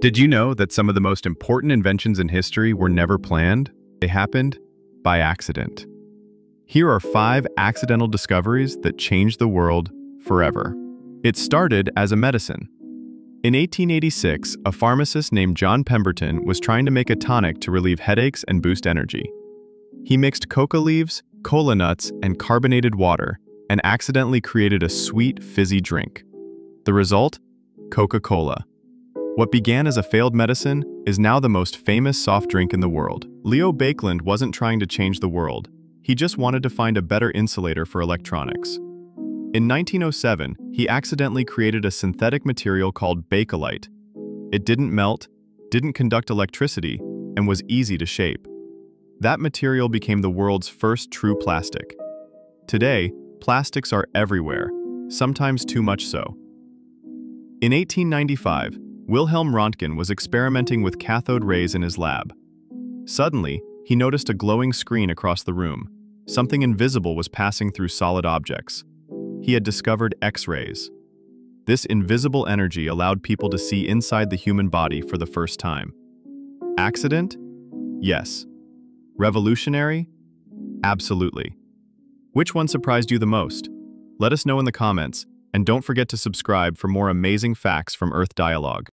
Did you know that some of the most important inventions in history were never planned? They happened by accident. Here are five accidental discoveries that changed the world forever. It started as a medicine. In 1886, a pharmacist named John Pemberton was trying to make a tonic to relieve headaches and boost energy. He mixed coca leaves, cola nuts, and carbonated water, and accidentally created a sweet, fizzy drink. The result? Coca-Cola. What began as a failed medicine is now the most famous soft drink in the world. Leo Baekeland wasn't trying to change the world. He just wanted to find a better insulator for electronics. In 1907, he accidentally created a synthetic material called Bakelite. It didn't melt, didn't conduct electricity, and was easy to shape. That material became the world's first true plastic. Today, plastics are everywhere, sometimes too much so. In 1895, Wilhelm Röntgen was experimenting with cathode rays in his lab. Suddenly, he noticed a glowing screen across the room. Something invisible was passing through solid objects. He had discovered X-rays. This invisible energy allowed people to see inside the human body for the first time. Accident? Yes. Revolutionary? Absolutely. Which one surprised you the most? Let us know in the comments, and don't forget to subscribe for more amazing facts from Earth Dialogue.